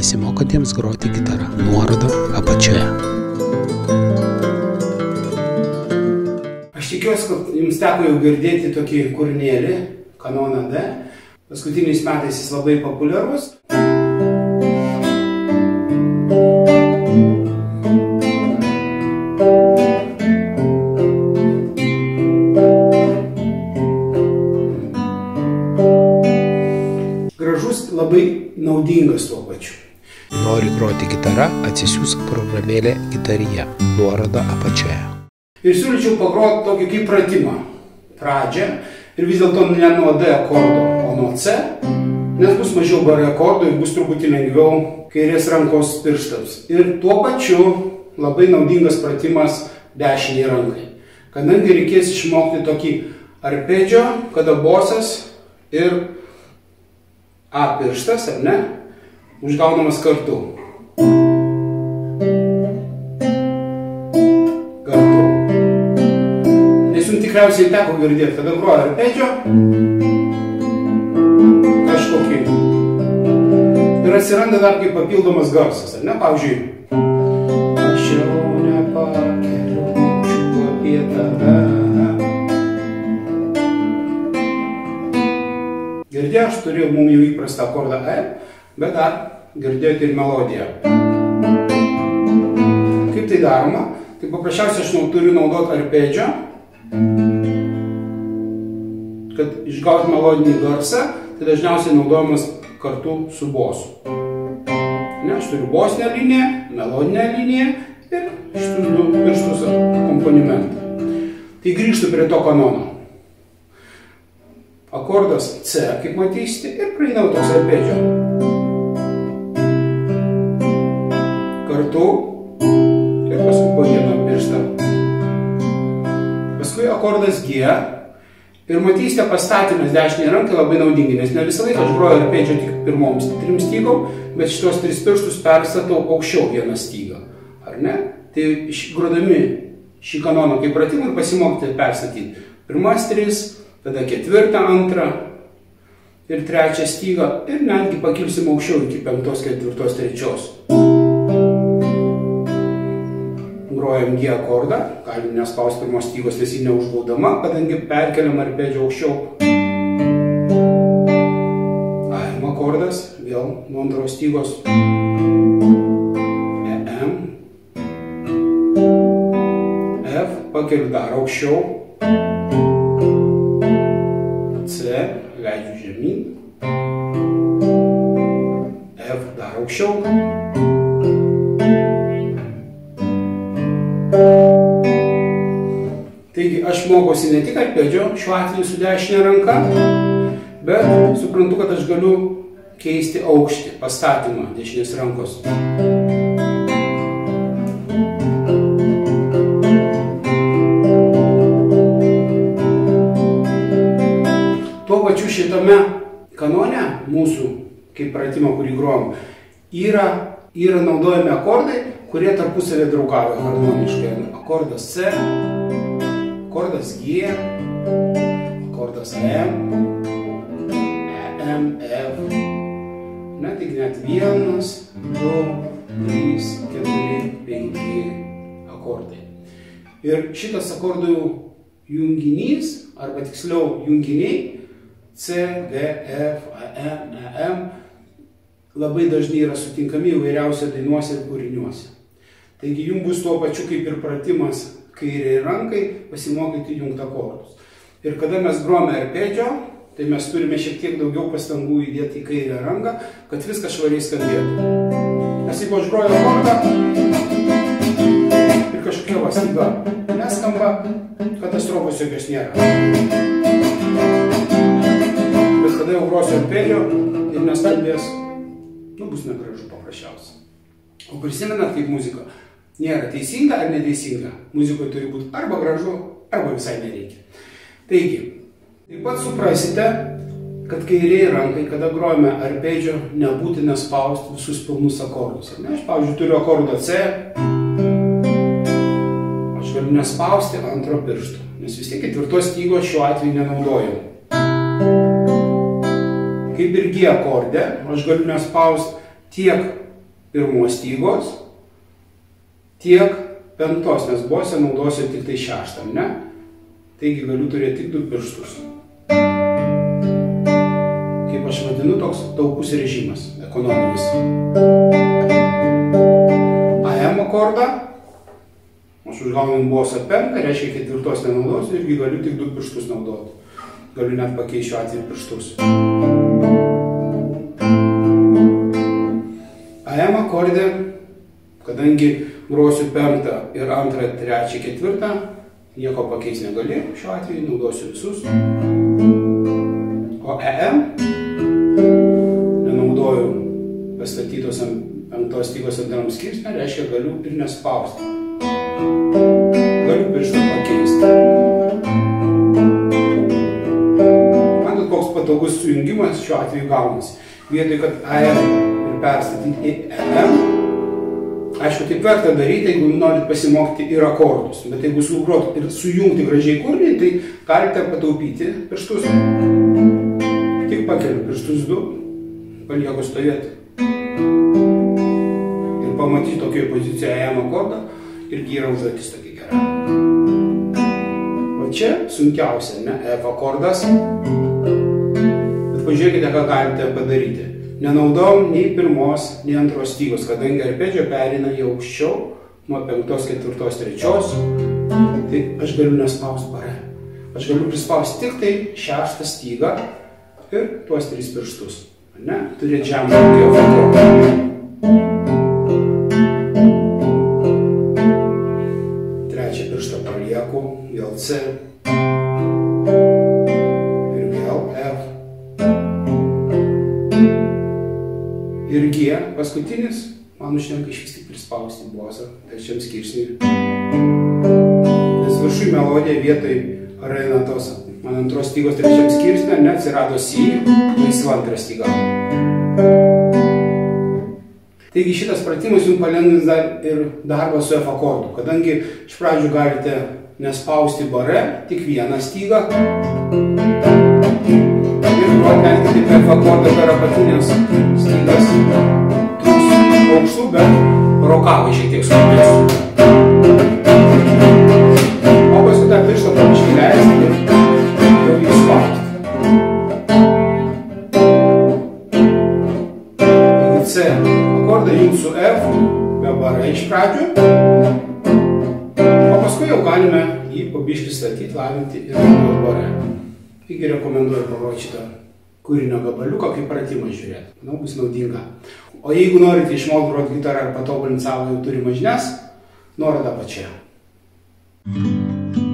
besimokantiems groti gitara. Nuoroda apačioje. Aš tikiuosi, kad jums teko jau girdėti tokį kūrinėlį, kanoną D. Paskutiniais metais jis labai populiarus. Gražus, labai naudingas tuo pačiu. Nori groti gitara, atsisiųsk programėlę gitarija. Nuoroda apačioje. Ir siūlyčiau pagroti tokį kaip pratimą. Pradžią ir vis dėlto ne nuo D akordo, o nuo C, nes bus mažiau bar akordų ir bus truputį lengviau kairės rankos pirštams. Ir tuo pačiu labai naudingas pratimas dešiniai rankai. Kadangi reikės išmokti tokį arpedžio, kada bosas ir A pirštas, ar ne, užgaunamas kartu. Kartu. Nes jums tikriausiai teko girdėti, kada groja arpedžio kažkokį. Ir atsiranda dar kaip papildomas garsas, ar ne? Pavyzdžiui, aš jau nepakeliu minčių apie tave. Girdėjau, aš turiu mums jau įprastą akordą E, bet dar girdėjote ir melodiją. Kaip tai daroma? Tai paprasčiausiai aš nau- turiu naudoti arpedžio, kad išgauti melodinį garsą, tai dažniausiai naudojamas kartu su bosu. Ne, aš turiu bosinę liniją, melodinę liniją ir šitus du pirštus akompanimentą. Tai grįžtu prie to kanono. Akordas C, kaip matysite, ir praeina toks arpedžio. Kartu ir paskui po vieną pirštą. Paskui akordas G. Ir matysite, pastatymas dešinė rankai labai naudingi, nes ne visą laiką aš groju arpedžio tik pirmoms trim stygom, bet šitos tris pirštus perstatau aukščiau vieną stygą. Ar ne? Tai grodami šį kanoną kaip pratimą ir pasimokyti perstatyti. Pirmas tris, tada ketvirtą, antrą ir trečią stygą ir netgi pakilsim aukščiau iki penktos, ketvirtos, trečios. Grojam G akordą, galim nespausti pirmos stygos, nes jį neužgaudama, kadangi perkeliam arpedžio aukščiau. AM akordas, vėl nuo antros stygos. EM. F, pakeliu dar aukščiau. C, leidžiu žemyn. F dar aukščiau. Taigi aš mokosi ne tik arpedžio, šiuo atveju su dešinė ranka, bet suprantu, kad aš galiu keisti aukštį, pastatymą dešinės rankos. Tuo pačiu šitame kanone mūsų, kaip pratimo, kurį grojom, yra, yra naudojami akordai, kurie tarpusavė draugauja harmoniškai. Akordas C, akordas G, akordas M, EM, F. Na, tik net vienas, du, trys, keturi, penki akordai. Ir šitas akordų junginys, arba tiksliau junginiai C, D, F, AM, EM labai dažnai yra sutinkami įvairiausiose dainuose ir kūriniuose. Taigi jums bus tuo pačiu kaip ir pratimas kairiai rankai pasimokyti jungti akordus. Ir kada mes grojame arpedžio, tai mes turime šiek tiek daugiau pastangų įdėti į kairę ranką, kad viskas švariai skambėtų. Nes jeigu aš groju akordą ir kažkokia vastyba neskamba, katastrofos jokios nėra. Bet kada jau grosiu arpedžio ir neskambės, nu bus negražu paprasčiausiai. O prisimenat, kaip muzika nėra teisinga ar neteisinga. Muzikoje turi būti arba gražu, arba visai nereikia. Taigi, taip pat suprasite, kad kairiai rankai, kada grojame arpedžio, nebūtina spausti visus pilnus akordus. Ne? Aš, pavyzdžiui, turiu akordą C, aš galiu nespausti antro piršto, nes vis tiek ketvirtos stygos šiuo atveju nenaudojau. Kaip ir G akorde, aš galiu nespausti tiek pirmos stygos, tiek penktos, nes bose naudosiu tik tai šeštą, ne? Taigi galiu turėti tik du pirštus. Kaip aš vadinu, toks taupus režimas, ekonominis. AM akordą, aš užgaunu bosą penktą, reiškia ketvirtos nenaudosiu irgi galiu tik du pirštus naudoti. Galiu net pakeisti šiuo atveju pirštus. AM akordė, kadangi grosiu penktą ir antrą, trečią, ketvirtą, nieko pakeisti negali, šiuo atveju naudosiu visus. O EM nenaudoju pastatytos ant penktos stygos antram skirsnė, reiškia galiu ir nespausti. Galiu pirštą pakeisti. Matot, koks patogus sujungimas šiuo atveju gaunasi. Vietoj, kad AM ir perstatyti į EM, Aišku, taip verta daryti, jeigu norit pasimokyti ir akordus, bet jeigu sugrot ir sujungti gražiai kūrinį, tai galite pataupyti pirštus. Tik pakeliu pirštus du, palieku stovėti. Ir pamatyti tokioje pozicijoje jam akordą irgi yra užduotis tokia gera. O čia sunkiausia, ne, F akordas. Bet pažiūrėkite, ką galite padaryti nenaudojom nei pirmos, nei antros stygos, kadangi arpedžio perina jau aukščiau, nuo penktos, ketvirtos, trečios, tai aš galiu nespausti bare. Aš galiu prispausti tik tai šeštą stygą ir tuos tris pirštus. Ne? Turėti žemą tokį akordą. Trečią pirštą palieku, vėl C. ir G paskutinis, man užtenka iš vis tik prispausti bosą trečiam skirsniui. Nes viršui melodija vietoj Renatos, man antros stygos trečiam skirsnė, neatsirado C, laisva antra styga. Taigi šitas pratimas jums palengvins dar ir darbą su F akordu, kadangi iš pradžių galite nespausti bare, tik vieną stygą. Ir pakelti taip F akordą per apatinės stygas. Trūks aukštų, bet rokavai šiek tiek skubės. O paskui tą pirštą pamiškai leisti ir jau jį spausti. Taigi C akordą jums su F, be barai iš pradžių. O paskui jau galime jį pabiški statyti, lavinti ir naudoti bare. Taigi rekomenduoju pagroti šitą kūrinio gabaliuką, kaip pratimą žiūrėti. Manau, bus naudinga. O jeigu norite išmokti groti gitarą ar patobulinti savo jau turimą žinias, nuoroda pačia. Mm -hmm.